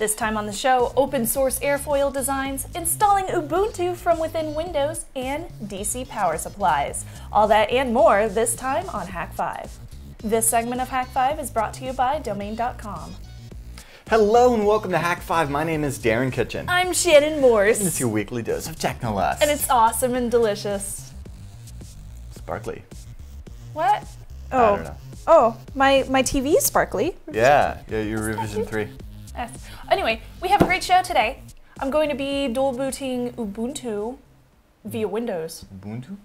This time on the show, open source airfoil designs, installing Ubuntu from within Windows, and DC power supplies. All that and more this time on Hak5. This segment of Hak5 is brought to you by Domain.com. Hello and welcome to Hak5. My name is Darren Kitchen. I'm Shannon Morse. It's your weekly dose of technolust. And it's awesome and delicious. sparkly. What? I Oh. don't know. Oh, my, my TV is sparkly. Yeah, yeah, your Revision3. Yes. Anyway, we have a great show today. I'm going to be dual booting Ubuntu via Windows. Ubuntu?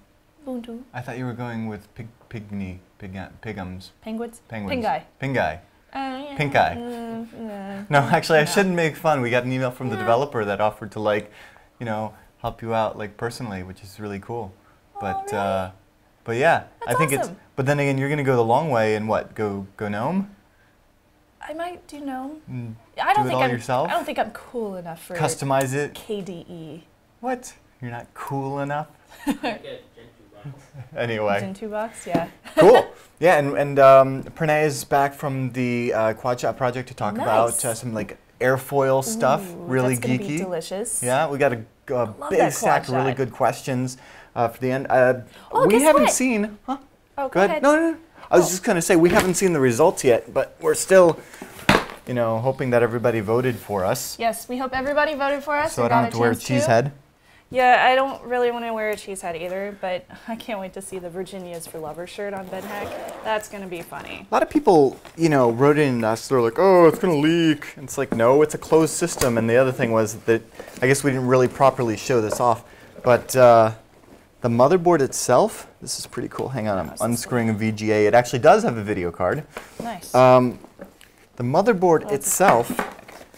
Ubuntu. I thought you were going with pig, pigny, pig, pigums, Penguins? penguins. Pinguy. Pinguy. Uh, yeah. Pink eye. Mm, yeah. No, actually, I shouldn't make fun. We got an email from the developer that offered to like, you know, help you out like personally, which is really cool. But really? uh, but yeah, That's I think awesome. it's. But then again, you're gonna go the long way and what? Go go gnome? I might do gnome. Mm, I don't Do it think all I'm. yourself? I don't think I'm cool enough for it. Customize it? KDE. What? You're not cool enough. anyway. Gen 2 box, yeah. cool. Yeah, and, and um, Pranay is back from the uh, Quadshot project to talk about uh, some like airfoil stuff, Ooh, really geeky. Be delicious. Yeah, we got a, a big stack of really good questions uh, for the end. Uh, Oh, we haven't what? seen. Huh? Oh, Go ahead. No, no, no. I was Oh. just gonna say we haven't seen the results yet, but we're still, you know, hoping that everybody voted for us, Yes, we hope everybody voted for us. so I don't have to wear a cheese head. Yeah, I don't really want to wear a cheese hat either, but I can't wait to see the Virginias for Lovers shirt on Ben Heck. That's gonna be funny. A lot of people, you know, wrote in us. They're like, "Oh, it's gonna leak." And it's like, no, it's a closed system. And the other thing was that I guess we didn't really properly show this off, but uh, the motherboard itself. This is pretty cool. Hang on, I'm unscrewing a VGA. It actually does have a video card. Nice. Um, the motherboard Oh, itself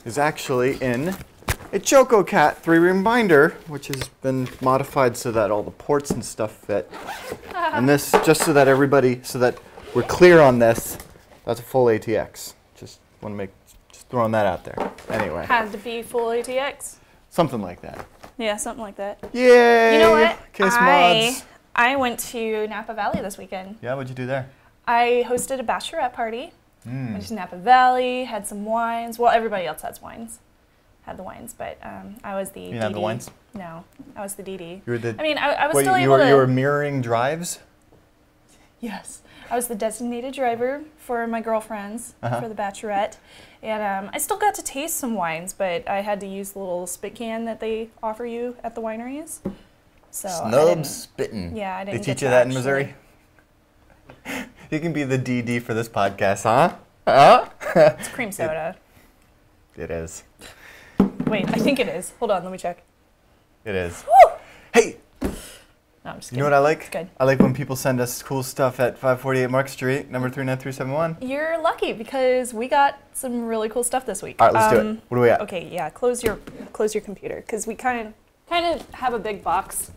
is actually in a Chococat three-ring binder, which has been modified so that all the ports and stuff fit. and this, just so that everybody, so that we're clear on this, that's a full ATX. Just want to make, just throwing that out there. Anyway, Had to be full ATX. something like that. Yeah, something like that. Yay! You know what? Case I, mods. I went to Napa Valley this weekend. Yeah, what'd you do there? I hosted a bachelorette party. Mm. Went to Napa Valley, had some wines. Well, everybody else has wines. Had the wines, but um, I was the. You didn't have the DD. wines? No, I was the DD. You were the. I mean, I, I was wait, still you able were to. you were mirroring drives. Yes, I was the designated driver for my girlfriends Uh-huh. for the bachelorette, and um, I still got to taste some wines, but I had to use the little spit can that they offer you at the wineries. So I Snubs spitting. Yeah, I didn't. They teach you that in Missouri? you can be the DD for this podcast, huh? Huh? It's cream soda. it is. Wait, I think it is. Hold on, let me check. It is. Woo! Hey, No, I'm just kidding. you know what I like? It's good. I like when people send us cool stuff at 548 Market Street, number 39371. You're lucky because we got some really cool stuff this week. All right, let's do Um, it. What do we got? Okay, yeah. Close your close your computer because we kind of kind of have a big box.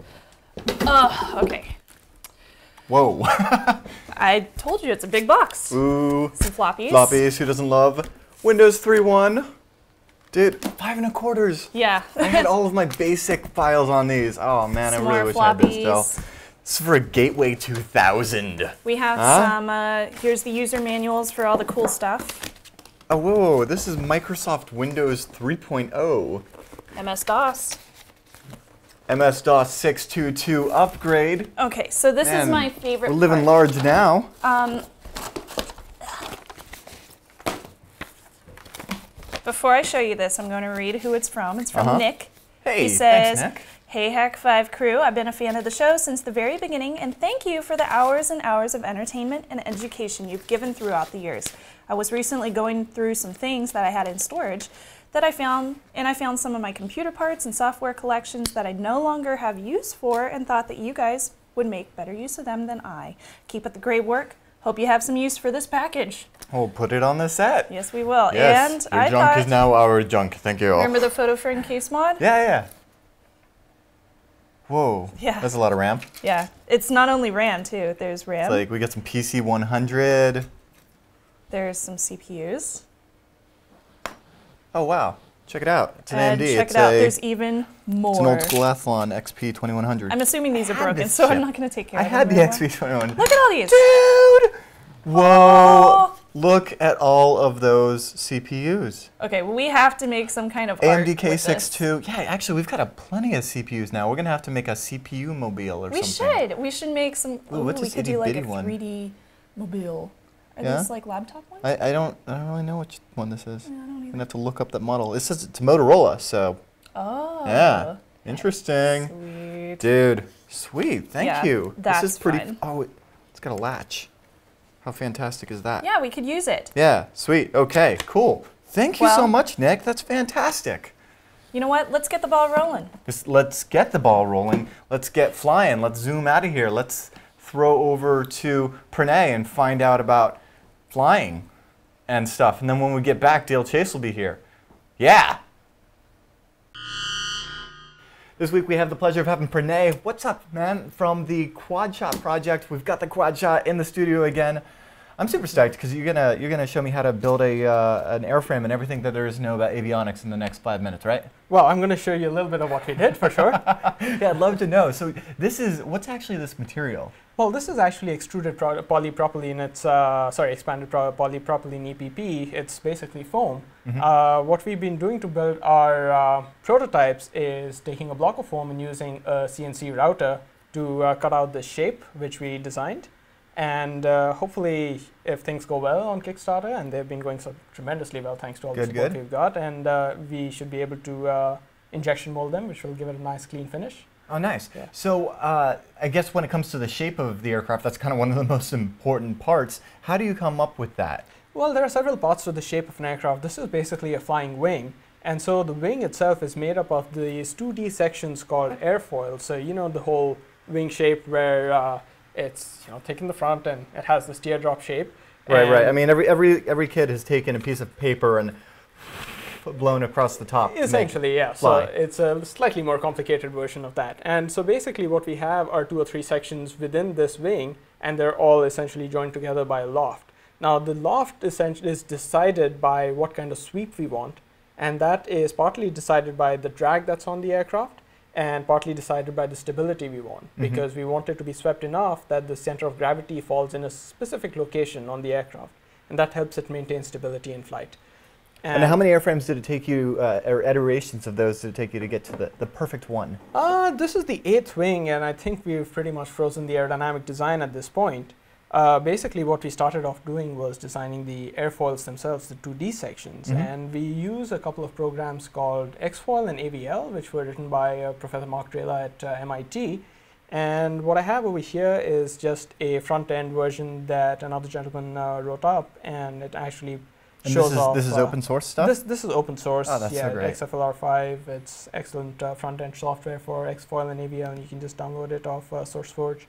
Ugh. Okay. Whoa. I told you it's a big box. Ooh. Some floppies. Floppies. Who doesn't love Windows 3.1? Dude, five and a quarters. Yeah. I had all of my basic files on these. Oh man, Some I really wish I had this still. This is for a Gateway 2000. We have Huh? some. Uh, here's the user manuals for all the cool stuff. Oh, whoa, whoa, this is Microsoft Windows oh. 3.0. MS DOS. MS DOS 622 upgrade. Okay, so this is my favorite. We're living part. large now. Um, before I show you this, I'm going to read who it's from. It's from Uh-huh. Nick. Hey, he says, thanks, Nick. Hey Hak5 crew, I've been a fan of the show since the very beginning and thank you for the hours and hours of entertainment and education you've given throughout the years. I was recently going through some things that I had in storage that I found and I found some of my computer parts and software collections that I no longer have use for and thought that you guys would make better use of them than I. Keep up the great work. Hope you have some use for this package. We'll put it on the set. Yes, we will. Yes, and your I junk is now our junk. Thank you. remember the photo frame case mod? Yeah, yeah. Whoa. Yeah. That's a lot of RAM. Yeah, it's not only RAM too. There's RAM. It's like we got some PC 100. There's some CPUs. Oh wow. Check it out. It's an And AMD. check it's it out. A, There's even more. it's an old school Athlon XP 2100. I'm assuming these are broken, so I'm not going to take care I of had the anymore. XP 2100. Look at all these. Dude! Whoa! Aw. Look at all of those CPUs. Okay, well, we have to make some kind of AMD with this. K6-2. Yeah, actually, we've got a plenty of CPUs now. We're gonna have to make a CPU mobile or We something. We should. We should make some. Ooh, what's we could do like a itty-bitty one? 3D mobile. Are Yeah? these like laptop ones? I, I don't I don't really know which one this is. I don't I'm either. gonna have to look up that model. It says it's Motorola, so Oh. yeah, interesting. Sweet. Dude, sweet. Thank Yeah, you. that's this is pretty. fine. Oh, it, it's got a latch. How fantastic is that? Yeah, we could use it. Yeah, sweet. Okay, cool. Thank you so much, Nick. That's fantastic. You know what? Let's get the ball rolling. Just let's get the ball rolling. Let's get flying. Let's zoom out of here. Let's throw over to Pranay and find out about flying and stuff. And then when we get back, Dale Chase will be here. Yeah. This week we have the pleasure of having Pranay. What's up, man? From the Quadshot project. We've got the Quadshot in the studio again. I'm super stoked because you're gonna you're gonna show me how to build a uh, an airframe and everything that there is to know about avionics in the next five minutes, right? Well, I'm going to show you a little bit of what we did for sure. yeah, I'd love to know. So this is what's actually this material? well, this is actually extruded polypropylene. It's uh, sorry, expanded polypropylene EPP. It's basically foam. Mhm. Uh, what we've been doing to build our uh, prototypes is taking a block of foam and using a CNC router to uh, cut out the shape which we designed. And uh, hopefully, if things go well on Kickstarter, and they've been going so tremendously well thanks to all Good, the support good. we've got, and uh, we should be able to uh, injection mold them, which will give it a nice clean finish. Oh, nice. Yeah. So uh, I guess when it comes to the shape of the aircraft, that's kind of one of the most important parts. How do you come up with that? Well, there are several parts to the shape of an aircraft. This is basically a flying wing. And so the wing itself is made up of these 2D sections called airfoils. So, you know, the whole wing shape where uh, it's, you know, in the front and it has this teardrop shape. Right, right. I mean, every every every kid has taken a piece of paper and blown across the top. to Essentially, yeah. fly. So it's a slightly more complicated version of that. And so basically, what we have are two or three sections within this wing, and they're all essentially joined together by a loft. Now, the loft essentially is decided by what kind of sweep we want, and that is partly decided by the drag that's on the aircraft, and partly decided by the stability we want, Mhm. because we want it to be swept enough that the center of gravity falls in a specific location on the aircraft, and that helps it maintain stability in flight. And how many airframes did it take you, uh, or iterations of those did it take you to get to the, the perfect one? Uh, this is the eighth wing, and I think we've pretty much frozen the aerodynamic design at this point. Uh, basically, what we started off doing was designing the airfoils themselves, the 2D sections, Mhm. and we use a couple of programs called Xfoil and AVL, which were written by uh, Professor Mark Drela at uh, MIT. And what I have over here is just a front end version that another gentleman uh, wrote up, and it actually And shows this is off. this is uh, open source stuff. this, this is open source. Oh, that's so yeah, great. XFLR5. It's excellent uh, front end software for Xfoil and AVL, and you can just download it off uh, SourceForge.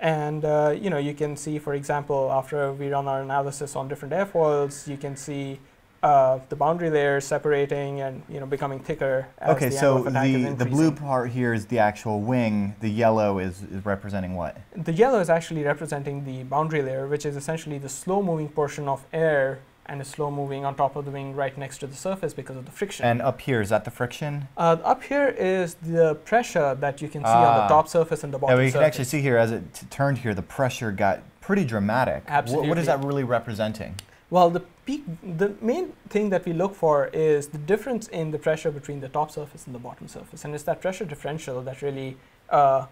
And uh, you know, you can see, for example, after we run our analysis on different airfoils, you can see uh, the boundary layer separating and you know becoming thicker as okay, the so angle of attack is the the blue part here is the actual wing. The yellow is, is representing what? The yellow is actually representing the boundary layer, which is essentially the slow-moving portion of air and is slow moving on top of the wing right next to the surface because of the friction. And up here is that the friction? Uh, up here is the pressure that you can see on Ah. the top surface and the Yeah, bottom well, you surface. can actually see here as it turned here, the pressure got pretty dramatic. Wh- what is that really representing? Well, the peak, the main thing that we look for is the difference in the pressure between the top surface and the bottom surface, and it's that pressure differential that really, uh,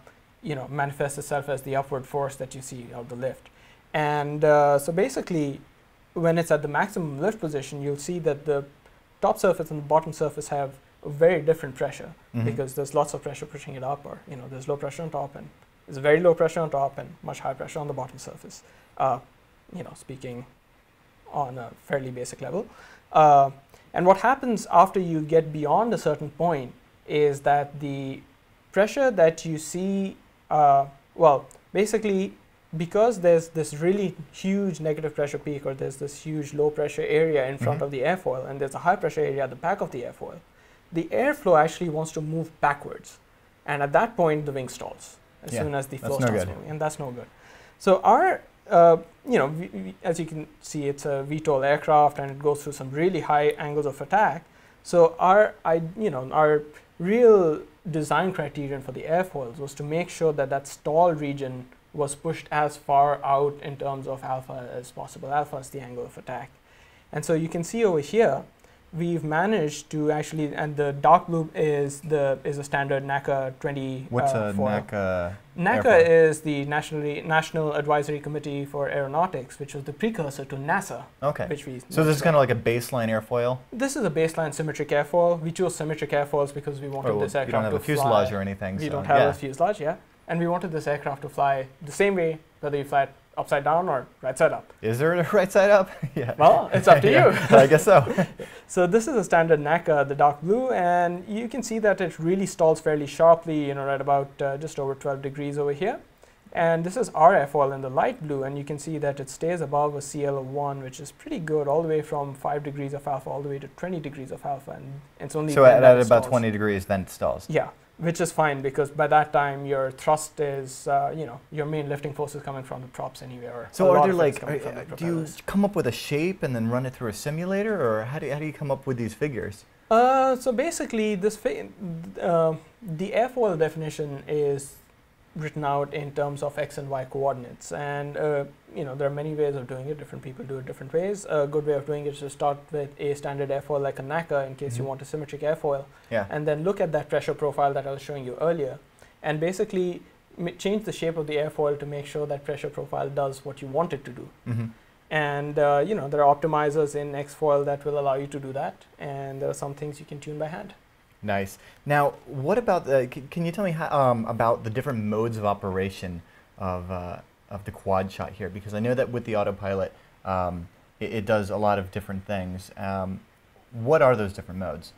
you know, manifests itself as the upward force that you see of the lift. And uh, so basically, when it's at the maximum lift position, you'll see that the top surface and the bottom surface have a very different pressure Mhm. because there's lots of pressure pushing it up, or you know, there's low pressure on top and there's very low pressure on top and much high pressure on the bottom surface. Uh, you know, speaking on a fairly basic level. Uh, and what happens after you get beyond a certain point is that the pressure that you see, uh, well, basically, because there's this really huge negative pressure peak or there's this huge low pressure area in front Mhm. of the airfoil and there's a high pressure area at the back of the airfoil, the airflow actually wants to move backwards. And at that point, the wing stalls as Yeah, soon as the flow no starts good. moving. And that's no good. So our uh, you know, we, we, as you can see, it's a VTOL aircraft and it goes through some really high angles of attack. So our, I, you know, our real design criterion for the airfoils was to make sure that that stall region was pushed as far out in terms of alpha as possible. Alpha is the angle of attack. And so you can see over here, we've managed to actually, and the dark blue is the is a standard NACA 20. What's uh, a. NACA? NACA is the National National Advisory Committee for Aeronautics, which was the precursor to NASA, Okay. which we. So this is kind of like a baseline airfoil. This is a baseline symmetric airfoil. We chose symmetric airfoils because we wanted Oh, well, this you aircraft don't have to a fuselage or anything. We so, don't have yeah. a fuselage, yeah. And we wanted this aircraft to fly the same way, whether you fly it upside down or right side up. Is there a right side up? yeah. Well, it's up to Yeah, you. I guess so. So this is a standard NACA, the dark blue, and you can see that it really stalls fairly sharply, you know, right about uh, just over 12 degrees over here. And this is our airfoil in the light blue, and you can see that it stays above a CL of 1, which is pretty good, all the way from 5 degrees of alpha all the way to 20 degrees of alpha, and it's only so at, at about 20 degrees, then it stalls. Yeah, which is fine because by that time your thrust is, uh, you know, your main lifting force is coming from the props anyway. Or So are there like, are- the uh, do you come up with a shape and then run it through a simulator, or how do you, how do you come up with these figures? Uh, so basically, this uh, the airfoil definition is written out in terms of x and y coordinates, and uh, you know there are many ways of doing it. Different people do it different ways. A good way of doing it is to start with a standard airfoil like a NACA in case you Mhm. want a symmetric airfoil, Yeah. and then look at that pressure profile that I was showing you earlier, and basically m- change the shape of the airfoil to make sure that pressure profile does what you want it to do. hmm And uh, you know there are optimizers in Xfoil that will allow you to do that, and there are some things you can tune by hand. Nice. Now, what about the? Can you tell me how, um, about the different modes of operation of uh, of the Quadshot here? Because I know that with the autopilot, um, it, it does a lot of different things. Um, what are those different modes?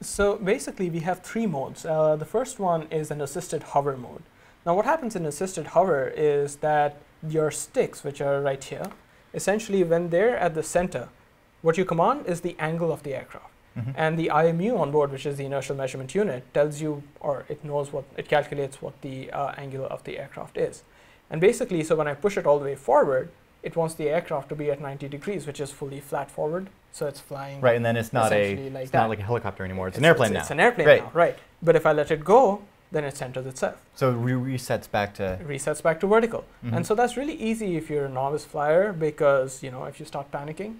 So basically, we have three modes. Uh, the first one is an assisted hover mode. Now, what happens in assisted hover is that your sticks, which are right here, essentially when they're at the center, what you command is the angle of the aircraft. Mhm. And the IMU on board, which is the inertial measurement unit, tells you or it knows what it calculates what the uh, angle of the aircraft is. And basically, so when I push it all the way forward, it wants the aircraft to be at 90 degrees, which is fully flat forward. So it's flying Right, and then it's not a like it's that. not like a helicopter anymore. It's, an airplane it's, now. It's an airplane Right. now, right? But if I let it go, then it centers itself. So it re- resets back to. It resets back to vertical. Mhm. And so that's really easy if you're a novice flyer because you know if you start panicking,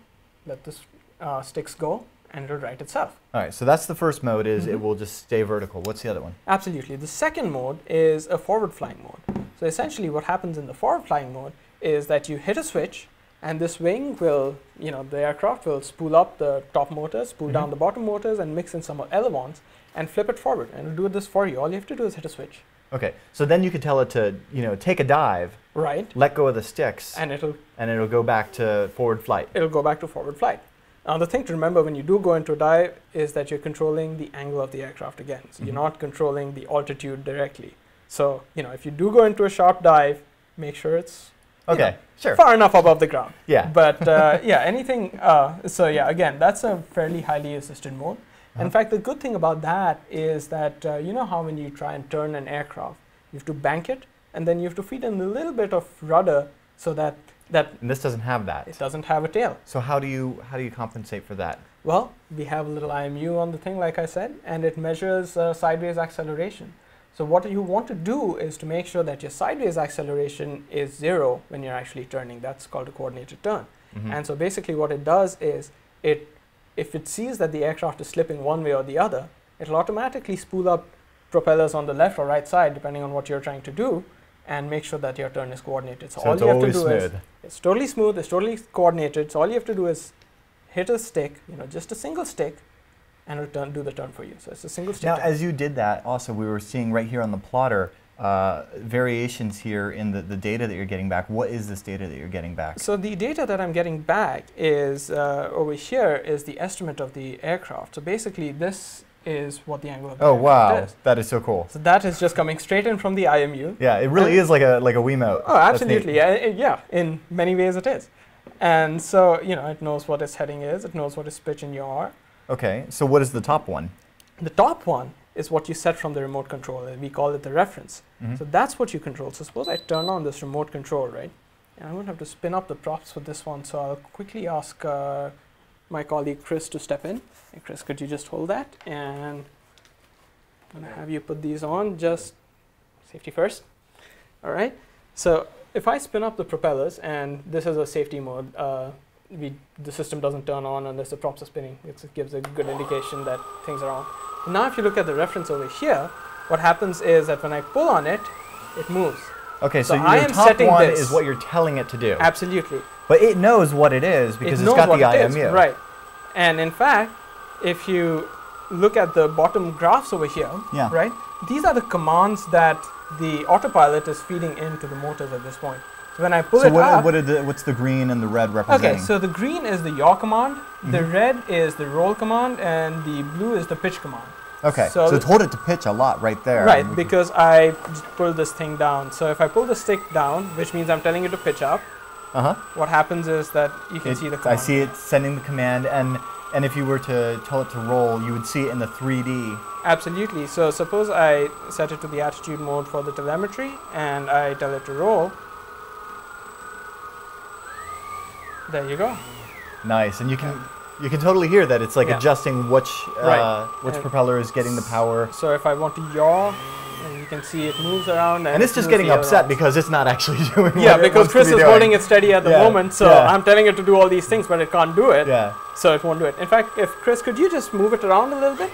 let the uh, sticks go and it'll right itself. All right, so that's the first mode. Is it Mhm. will just stay vertical. What's the other one? Absolutely. The second mode is a forward flying mode. So essentially, what happens in the forward flying mode is that you hit a switch, and this wing will, you know, the aircraft will spool up the top motors, spool Mhm. down the bottom motors, and mix in some ailerons and flip it forward. And it'll do this for you. All you have to do is hit a switch, Okay, so then you could tell it to you know take a dive, right? let go of the sticks, And it'll and it'll go back to forward flight. it'll go back to forward flight. Now, the thing to remember when you do go into a dive is that you're controlling the angle of the aircraft again. So Mhm. you're not controlling the altitude directly. So, you know, if you do go into a sharp dive, make sure it's you Okay, know, sure. far enough above the ground. Yeah. But uh, yeah, anything. Uh, so yeah, again, that's a fairly highly assisted mode. Uh-huh. In fact, the good thing about that is that uh, you know how when you try and turn an aircraft, you have to bank it, and then you have to feed in a little bit of rudder so that that And this doesn't have that. it doesn't have a tail. So how do you how do you compensate for that? Well, we have a little IMU on the thing, like I said, and it measures uh, sideways acceleration. So what you want to do is to make sure that your sideways acceleration is zero when you're actually turning. That's called a coordinated turn. Mhm. And so basically what it does is it if it sees that the aircraft is slipping one way or the other, it'll automatically spool up propellers on the left or right side depending on what you're trying to do and make sure that your turn is coordinated. So, so all you have to do is it's totally smooth, it's totally coordinated. So all you have to do is hit a stick, you know, just a single stick, and it'll turn, do the turn for you. So it's a single stick. Now, turn. as you did that, also we were seeing right here on the plotter uh, variations here in the, the data that you're getting back. What is this data that you're getting back? so the data that I'm getting back is uh, over here is the estimate of the aircraft. So basically, this is what the angle of the Oh wow, is. that is so cool. So that is just coming straight in from the IMU. Yeah, it really is like a like a Wiimote. Oh, absolutely. Yeah, yeah, in many ways it is. And so, you know, it knows what its heading is, it knows what its pitch and yaw are. Okay, so what is the top one? The top one is what you set from the remote control, we call it the reference. Mhm. So that's what you control. So suppose I turn on this remote control, right? And I'm going to have to spin up the props for this one. So I'll quickly ask uh, my colleague Chris to step in. And Chris, could you just hold that? And I'm going to have you put these on, just safety first. All right. So if I spin up the propellers, and this is a safety mode, uh, we, the system doesn't turn on unless the props are spinning. It's, it gives a good indication that things are on. Now if you look at the reference over here, what happens is that when I pull on it, it moves. Okay, so, So I your am top setting one this. is what you're telling it to do. Absolutely. But it knows what it is because it it's knows got the it is, IMU. Right. And in fact, if you look at the bottom graphs over here, Yeah. right, these are the commands that the autopilot is feeding into the motors at this point. So when I pull So it what, up, what the, what's the green and the red representing? okay, so the green is the yaw command, the Mhm. red is the roll command, and the blue is the pitch command. okay, so so, told it to pitch a lot right there. Right, can- because I pulled this thing down. So if I pull the stick down, which means I'm telling it to pitch up, uh-huh. what happens is that you can It- see the I see it sending the command, and and if you were to tell it to roll, you would see it in the 3D. Absolutely. So suppose I set it to the attitude mode for the telemetry and I tell it to roll. There you go. Nice, and you can you can totally hear that it's like Yeah. adjusting which uh, Right. which And- propeller is getting the power. So if I want to yaw, can see it moves around. And, And it's it just getting upset ailerons. because it's not actually doing yeah, because Chris be is doing. holding it steady at the Yeah, moment. So yeah. I'm telling it to do all these things, but it can't do it. Yeah. So it won't do it. In fact, if Chris, could you just move it around a little bit?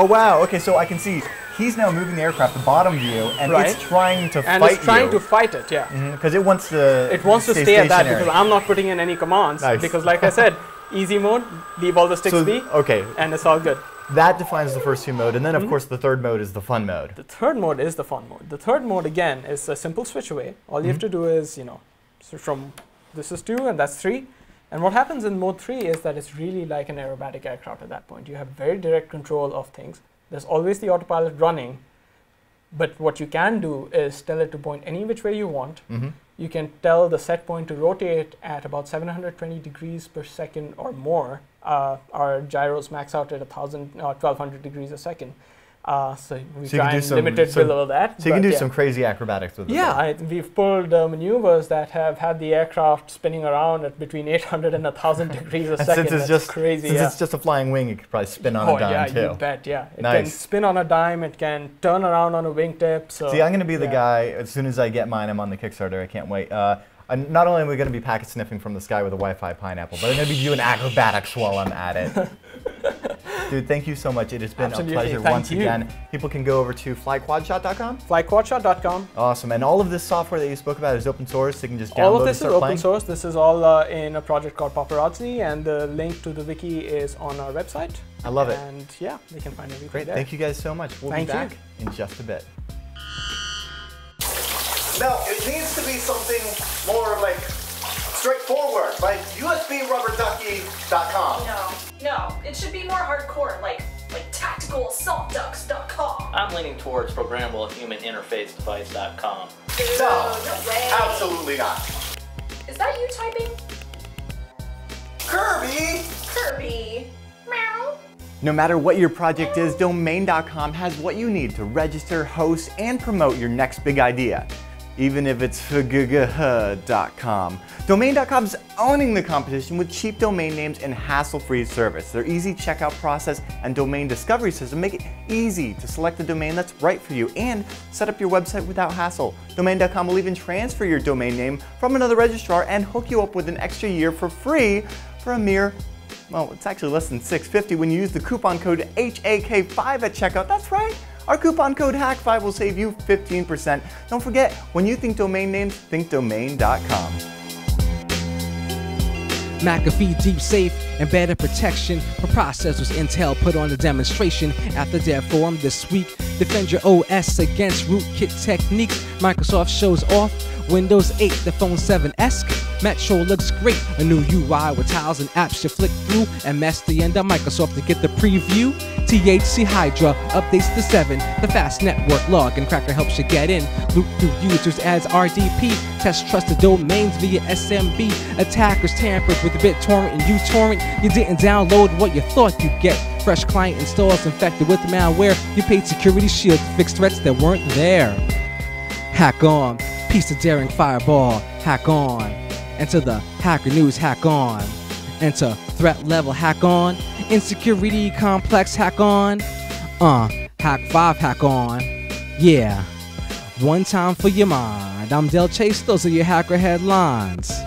Oh wow. Okay, so I can see he's now moving the aircraft, the bottom view, and Right. it's trying to And fight it's trying you. to fight it. Yeah. Mm-hmm, because it wants to. It wants to stay at that because I'm not putting in any commands. Nice. Because like I said, easy mode, leave all the sticks So be, okay, and it's all good. That defines the first two mode, and then of Mhm. course the third mode is the fun mode. The third mode is the fun mode. The third mode again is a simple switch away. All you have Mhm. to do is, you know, so from this is two and that's three. And what happens in mode three is that it's really like an aerobatic aircraft at that point. You have very direct control of things. There's always the autopilot running, but what you can do is tell it to point any which way you want. hmm You can tell the set point to rotate at about 720 degrees per second or more. Uh, our gyros max out at 1,000, uh, 1,200 degrees a second. Uh, so we So try and some- limit it some- below that. So you can do yeah. some crazy acrobatics with it. Yeah. I, we've pulled uh, maneuvers that have had the aircraft spinning around at between 800 and 1,000 degrees a second. since it's That's just crazy. since yeah. it's just a flying wing, it could probably spin on oh a dime yeah, too. you bet. Yeah, it can spin on a dime. It can turn around on a wingtip. So See, I'm going to be the guy, as soon as I get mine, I'm on the Kickstarter. I can't wait. Uh, and not only am I going to be packet sniffing from the sky with a Wi Fi pineapple, but I'm going to be doing acrobatics while I'm at it. Dude, thank you so much. It has been Absolutely, a pleasure thank once you. again. People can go over to flyquadshot.com. Flyquadshot.com. Awesome. And all of this software that you spoke about is open source. So you can just download All of this is open playing. source. This is all uh, in a project called Paparazzi, and the link to the wiki is on our website. I love it. And yeah, they can find everything Great. there. Thank you guys so much. We'll Thank be you. back in just a bit. No, it needs to be something more like straightforward, like USBRubberDucky.com. No, no, it should be more hardcore, like like tacticalassaultducks.com. I'm leaning towards programmable human interface device.com. No, no way. absolutely not. Is that you typing? Kirby! Kirby. Meow. No matter what your project is, Domain.com has what you need to register, host, and promote your next big idea. Even if it's fggh.com. Domain.com is owning the competition with cheap domain names and hassle-free service. Their easy checkout process and domain discovery system make it easy to select the domain that's right for you and set up your website without hassle. Domain.com will even transfer your domain name from another registrar and hook you up with an extra year for free for a mere well, it's actually less than 650 when you use the coupon code HAK5 at checkout. That's right. Our coupon code HAK5 will save you 15%. Don't forget, when you think domain names, think domain.com. McAfee Deep Safe and better protection for processors Intel put on a demonstration at the Dev Forum this week. Defend your OS against rootkit techniques. Microsoft shows off Windows 8, the phone 7S. Metro looks great, a new UI with tiles and apps you flick through and mess the end of Microsoft to get the preview. THC Hydra updates the 7, the fast network log and Cracker helps you get in. Loop through users as RDP, test trusted domains via SMB. Attackers tampered with BitTorrent and uTorrent. You didn't download what you thought you'd get. Fresh client installs infected with malware. You paid Security Shield to fix threats that weren't there. Hack on, piece of daring fireball, hack on. Enter the Hacker News Hack On. Enter Threat level hack on. Insecurity complex hack on. Uh, hack 5 hack on. Yeah. One time for your mind. I'm Del Chase, those are your hacker headlines.